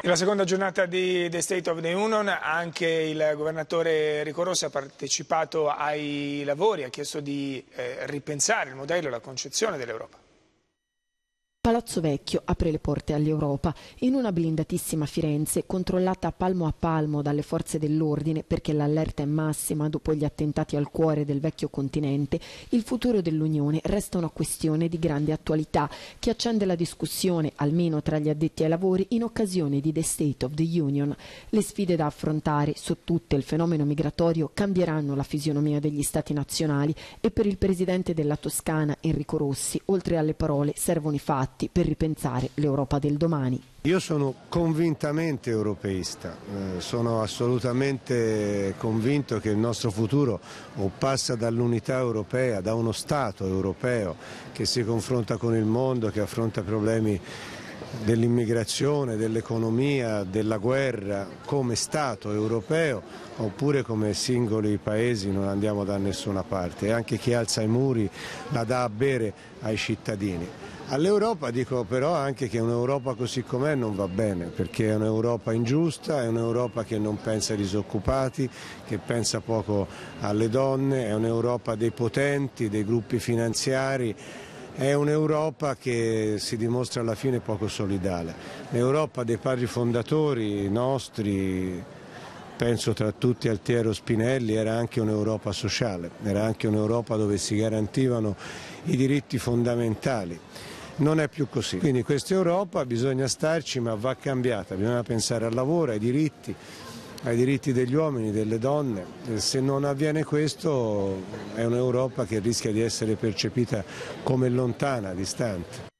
Nella seconda giornata di The State of the Union anche il governatore Enrico Rossi ha partecipato ai lavori, ha chiesto di eh, ripensare il modello la concezione dell'Europa. Palazzo Vecchio apre le porte all'Europa. In una blindatissima Firenze, controllata palmo a palmo dalle forze dell'ordine perché l'allerta è massima dopo gli attentati al cuore del vecchio continente, il futuro dell'Unione resta una questione di grande attualità che accende la discussione, almeno tra gli addetti ai lavori, in occasione di The State of the Union. Le sfide da affrontare, su tutte il fenomeno migratorio, cambieranno la fisionomia degli Stati nazionali e per il Presidente della Toscana, Enrico Rossi, oltre alle parole servono i fatti fatti per ripensare l'Europa del domani. Io sono convintamente europeista, eh, sono assolutamente convinto che il nostro futuro o passa dall'unità europea, da uno Stato europeo che si confronta con il mondo, che affronta problemi dell'immigrazione, dell'economia, della guerra come Stato europeo oppure come singoli paesi non andiamo da nessuna parte e anche chi alza i muri la dà a bere ai cittadini. All'Europa dico però anche che un'Europa così com'è non va bene, perché è un'Europa ingiusta, è un'Europa che non pensa ai disoccupati, che pensa poco alle donne, è un'Europa dei potenti, dei gruppi finanziari, è un'Europa che si dimostra alla fine poco solidale. L'Europa dei padri fondatori nostri, penso tra tutti Altiero Spinelli, era anche un'Europa sociale, era anche un'Europa dove si garantivano i diritti fondamentali non è più così. Quindi questa Europa bisogna starci ma va cambiata, bisogna pensare al lavoro, ai diritti, ai diritti degli uomini, delle donne. Se non avviene questo è un'Europa che rischia di essere percepita come lontana, distante.